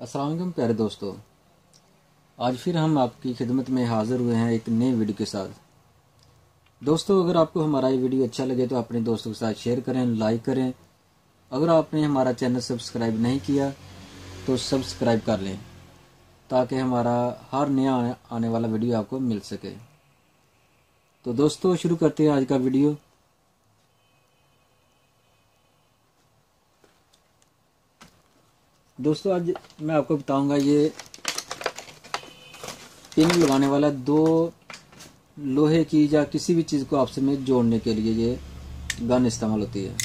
असलम प्यारे दोस्तों। आज फिर हम आपकी खिदमत में हाज़िर हुए हैं एक नए वीडियो के साथ। दोस्तों, अगर आपको हमारा ये वीडियो अच्छा लगे तो अपने दोस्तों के साथ शेयर करें, लाइक करें। अगर आपने हमारा चैनल सब्सक्राइब नहीं किया तो सब्सक्राइब कर लें, ताकि हमारा हर नया आने वाला वीडियो आपको मिल सके। तो दोस्तों, शुरू करते हैं आज का वीडियो। दोस्तों, आज मैं आपको बताऊँगा ये पिन लगाने वाला दो लोहे की या किसी भी चीज़ को आपस में जोड़ने के लिए ये गन इस्तेमाल होती है।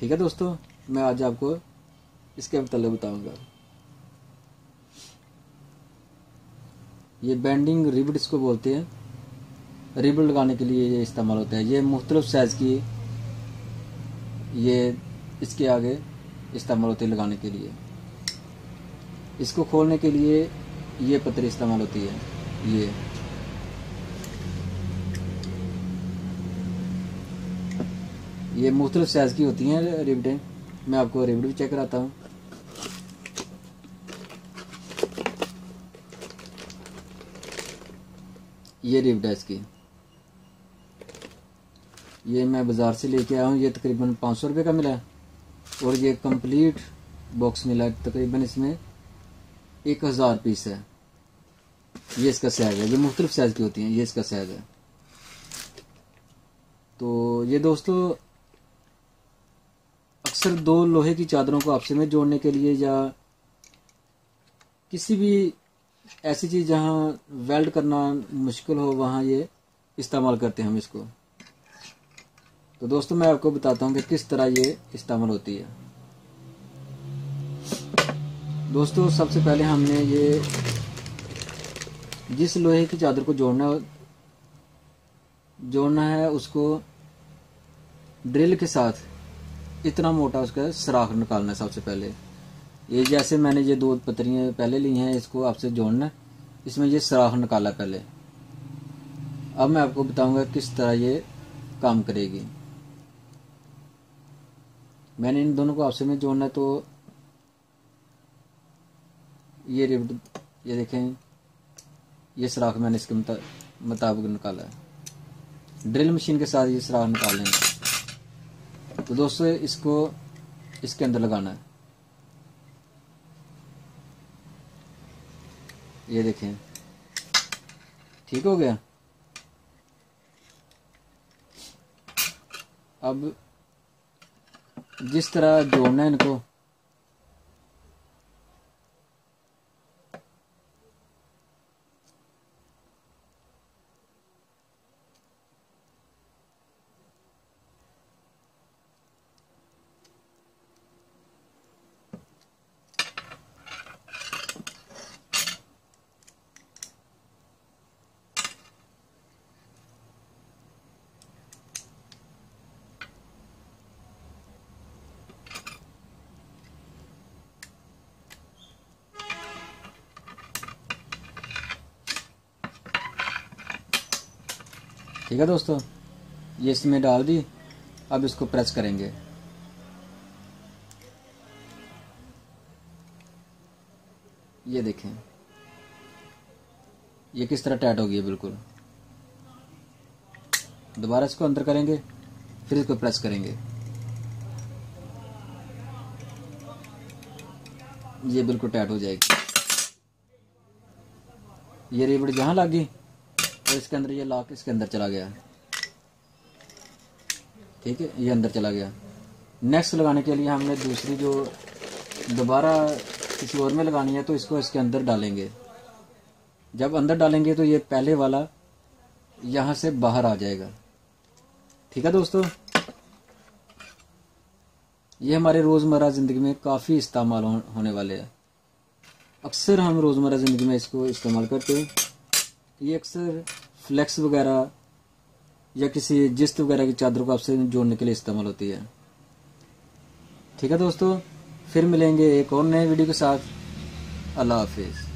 ठीक है दोस्तों? मैं आज आपको इसके मतलब बताऊँगा। ये बेंडिंग रिबड इसको बोलते हैं। रिबड लगाने के लिए ये इस्तेमाल होता है। ये मुख्तलिफ़ साइज़ की ये इसके आगे इस्तेमाल होती है लगाने के लिए। इसको खोलने के लिए ये पत्थर इस्तेमाल होती है। ये। ये मुख्तलिफ़ साइज़ की होती हैं रिबडें मैं आपको रिबड भी चेक कराता हूँ। ये रिबड है इसकी। ये मैं बाज़ार से लेके आया हूँ। ये तकरीबन पाँच सौ रुपये का मिला है। और ये कंप्लीट बॉक्स मिला तकरीबन इसमें एक हज़ार पीस है। ये इसका साइज़ है। जो मुख्तलिफ़ साइज़ की होती हैं। ये इसका साइज़ है। तो ये दोस्तों, अक्सर दो लोहे की चादरों को आपसे में जोड़ने के लिए या किसी भी ऐसी चीज़ जहाँ वेल्ड करना मुश्किल हो, वहाँ ये इस्तेमाल करते हैं हम इसको। तो दोस्तों, मैं आपको बताता हूँ कि किस तरह ये इस्तेमाल होती है। दोस्तों, सबसे पहले हमने ये जिस लोहे की चादर को जोड़ना जोड़ना है, उसको ड्रिल के साथ इतना मोटा उसका सराख निकालना है सबसे पहले। ये जैसे मैंने ये दो पत्रियाँ पहले ली हैं, इसको आपसे जोड़ना है। इसमें ये सराख निकाला पहले। अब मैं आपको बताऊँगा किस तरह ये काम करेगी। मैंने इन दोनों को आपसे में जोड़ना है तो ये रिबट ये देखें, ये सराख मैंने इसके मुताबिक निकाला है। ड्रिल मशीन के साथ ये सराख निकाल तो दोस्तों, इसको, इसके अंदर लगाना है। ये देखें। ठीक हो गया? अब जिस तरह जोड़ना है इनको ठीक है दोस्तों। ये इसमें डाल दी। अब इसको प्रेस करेंगे। ये देखें। ये किस तरह टाइट हो गई है बिल्कुल। दोबारा इसको अंदर करेंगे, फिर इसको प्रेस करेंगे। ये बिल्कुल टाइट हो जाएगी। ये रिबड़ जहाँ लगी और इसके अंदर ये लॉक इसके अंदर चला गया। ठीक है? ये अंदर चला गया। नेक्स्ट लगाने के लिए हमने दूसरी जो दोबारा किसी और में लगानी है तो इसको इसके अंदर डालेंगे। जब अंदर डालेंगे तो ये पहले वाला यहाँ से बाहर आ जाएगा। ठीक है दोस्तों? ये हमारे रोज़मर्रा ज़िंदगी में काफ़ी इस्तेमाल होने वाले हैं। अक्सर हम रोज़मर्रा ज़िंदगी में इसको इस्तेमाल करते हैं। ये अक्सर फ्लेक्स वगैरह या किसी जिस्त वगैरह की चादर को आपसे जोड़ने के लिए इस्तेमाल होती है। ठीक है दोस्तों, फिर मिलेंगे एक और नए वीडियो के साथ। अल्लाह हाफिज़।